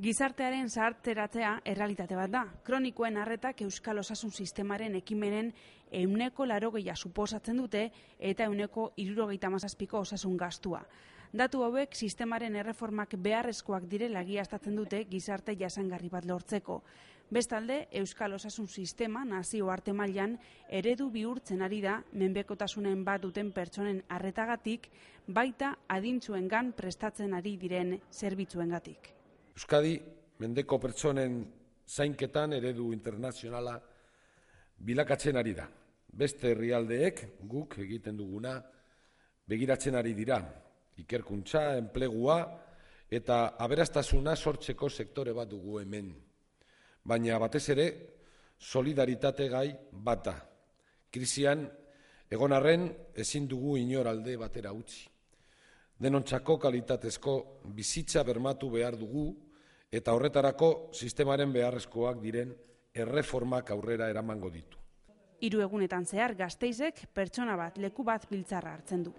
Gizartearen zahartzeratzea errealitate bat da. Kronikoen harretak Euskal Osasun Sistemaren ekimenen euneko laro suposatzen dute eta euneko irurogeita mazazpiko osasun gastua. Datu hauek sistemaren erreformak beharrezkoak direla giaztatzen dute gizarte jasangarri bat lortzeko. Bestalde, Euskal Osasun Sistema nazio arte mailan eredu bihurtzen ari da menbekotasunen bat duten pertsonen harretagatik baita adintzuengan prestatzen ari diren zerbitzuengatik. Euskadi mendeko pertsonen zainketan eredu internazionala bilakatzen ari da. Beste herrialdeek guk egiten duguna begiratzen ari dira. Ikerkuntza, enplegua eta aberastasuna sortzeko sektore bat dugu hemen. Baina batez ere solidaritate gai bata. Krisian egon arren ezin dugu inor alde batera utzi denontzako kalitatezko bizitza bermatu behar dugu eta horretarako sistemaren beharrezkoak diren erreformak aurrera eramango ditu. Hiru egunetan zehar gazteizek pertsona bat leku bat biltzarra hartzen du.